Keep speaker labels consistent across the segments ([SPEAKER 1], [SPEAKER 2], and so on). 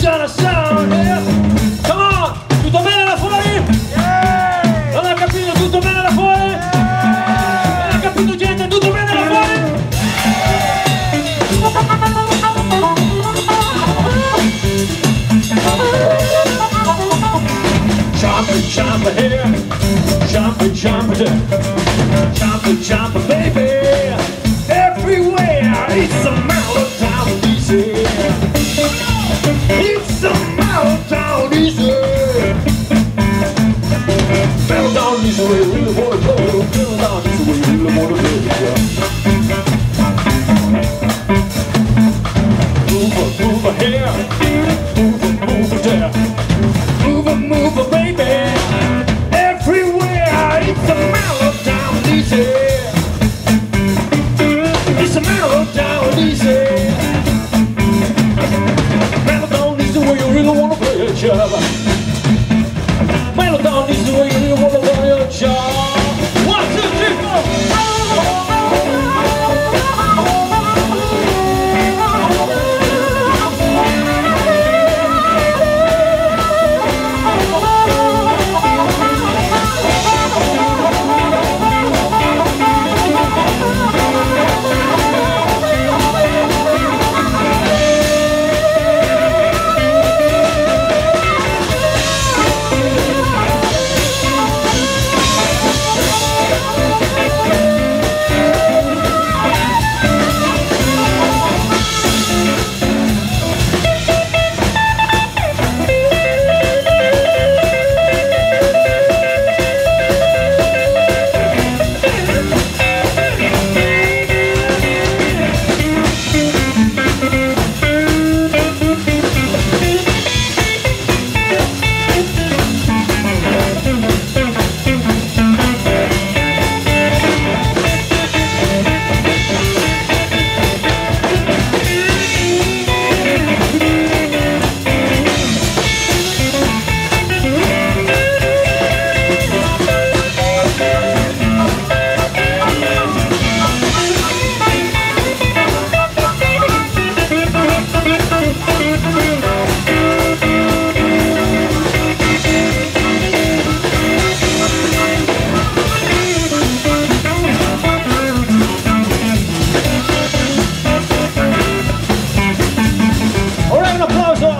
[SPEAKER 1] Susanna Sound, yeah. Come on, tutto bene là fuori? Non ha capito, tutto bene là fuori? Non ha capito gente, tutto bene là fuori? Jumping, jumping here, jumping, jumping there, jumping, jumping, baby.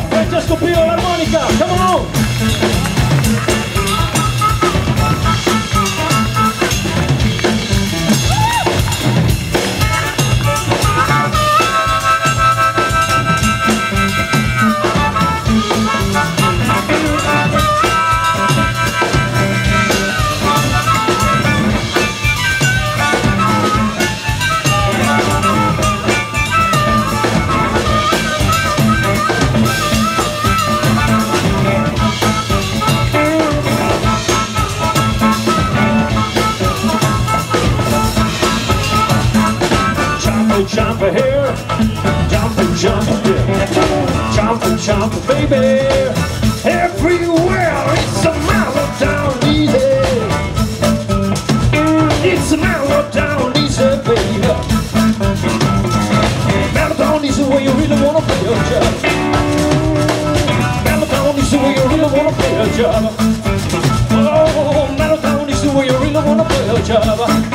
[SPEAKER 1] Francesco Pio all'armonica, come on! Jumping, jumping here, jumping, jumping there, jumping, jumping, baby. Everywhere, it's a meltdown, easy. It's a meltdown, easy, baby. Meltdown is the way you really wanna play your job. Meltdown is the way you really wanna play your job. Oh, meltdown is the way you really wanna play your job.